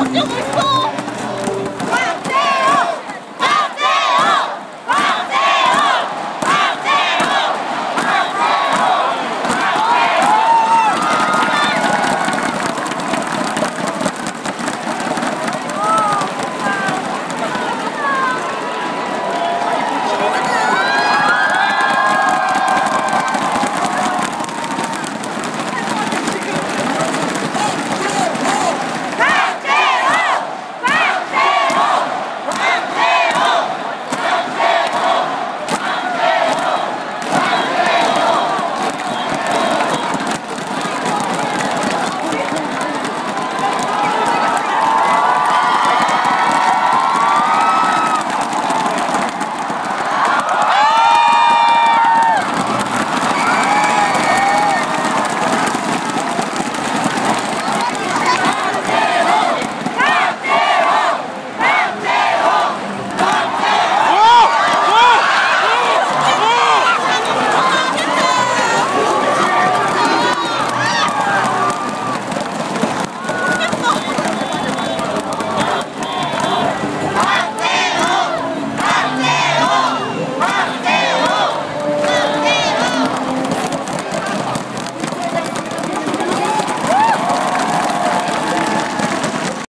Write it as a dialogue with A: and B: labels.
A: 걱정